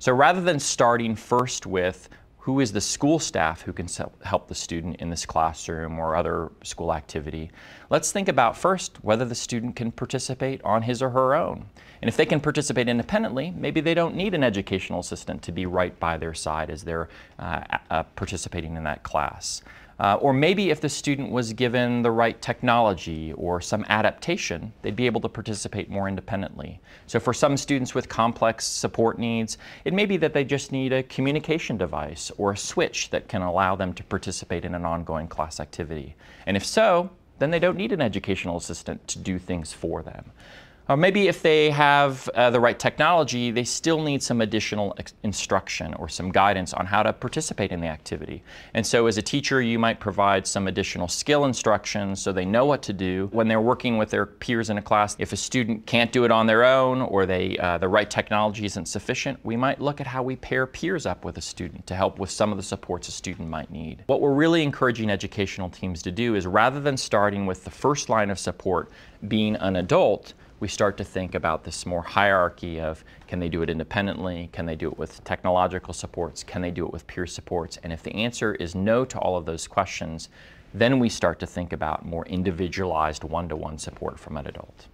So rather than starting first with who is the school staff who can help the student in this classroom or other school activity, let's think about first whether the student can participate on his or her own. And if they can participate independently, maybe they don't need an educational assistant to be right by their side as they're uh, uh, participating in that class. Uh, or maybe if the student was given the right technology or some adaptation, they'd be able to participate more independently. So for some students with complex support needs, it may be that they just need a communication device or a switch that can allow them to participate in an ongoing class activity. And if so, then they don't need an educational assistant to do things for them. Or maybe if they have uh, the right technology, they still need some additional instruction or some guidance on how to participate in the activity. And so as a teacher, you might provide some additional skill instruction so they know what to do. When they're working with their peers in a class, if a student can't do it on their own or they, uh, the right technology isn't sufficient, we might look at how we pair peers up with a student to help with some of the supports a student might need. What we're really encouraging educational teams to do is rather than starting with the first line of support being an adult, we start to think about this more hierarchy of can they do it independently, can they do it with technological supports, can they do it with peer supports, and if the answer is no to all of those questions, then we start to think about more individualized one-to-one -one support from an adult.